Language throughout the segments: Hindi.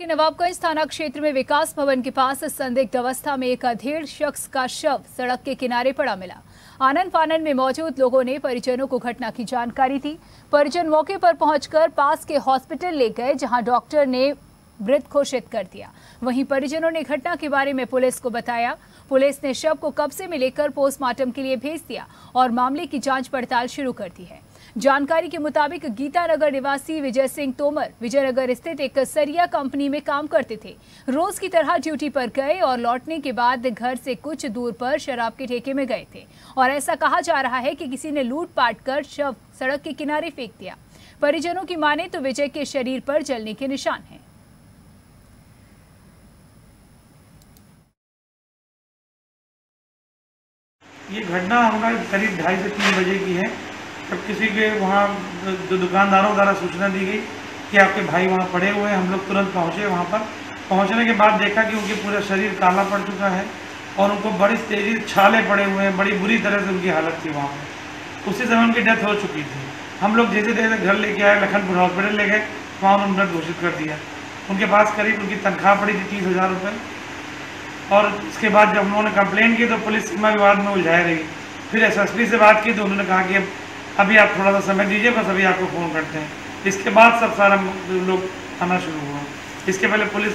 नवाबगंज थाना क्षेत्र में विकास भवन के पास संदिग्ध अवस्था में एक अधेड़ शख्स का शव सड़क के किनारे पड़ा मिला। आनंद फानन में मौजूद लोगों ने परिजनों को घटना की जानकारी दी। परिजन मौके पर पहुंचकर पास के हॉस्पिटल ले गए, जहाँ डॉक्टर ने मृत घोषित कर दिया। वहीं परिजनों ने घटना के बारे में पुलिस को बताया। पुलिस ने शव को कब्जे में लेकर पोस्टमार्टम के लिए भेज दिया और मामले की जाँच पड़ताल शुरू कर दी है। जानकारी के मुताबिक गीतानगर निवासी विजय सिंह तोमर विजयनगर स्थित एक सरिया कंपनी में काम करते थे। रोज की तरह ड्यूटी पर गए और लौटने के बाद घर से कुछ दूर पर शराब के ठेके में गए थे। और ऐसा कहा जा रहा है कि किसी ने लूट पाट कर शव सड़क के किनारे फेंक दिया। परिजनों की माने तो विजय के शरीर पर जलने के निशान हैं। ये घटना हमारा करीब ढाई से तीन बजे की है। तब किसी के वहाँ जो दुकानदारों द्वारा सूचना दी गई कि आपके भाई वहाँ पड़े हुए हैं, हम लोग तुरंत पहुँचे वहाँ पर। पहुँचने के बाद देखा कि उनके पूरा शरीर काला पड़ चुका है और उनको बड़ी तेज़ी छाले पड़े हुए हैं, बड़ी बुरी तरह से उनकी हालत थी वहाँ। पर उसी समय उनकी डेथ हो चुकी थी। हम लोग जैसे जैसे घर लेके आए, लखनपुर हॉस्पिटल ले गए, वहाँ उन्होंने मृत घोषित कर दिया। उनके पास करीब उनकी तनख्वाह पड़ी थी तीस हज़ार रुपये। और इसके बाद जब उन्होंने कंप्लेन की तो पुलिस सीमा विवाद में उलझाए रही। फिर एसएसपी से बात की तो उन्होंने कहा कि अभी आप थोड़ा सा समय दीजिए, बस अभी आपको फ़ोन करते हैं। इसके बाद सब सारा लोग आना शुरू हुआ। इसके पहले पुलिस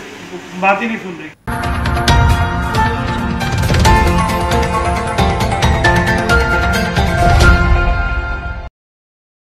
बात ही नहीं सुन रही।